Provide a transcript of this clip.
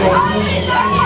Brandon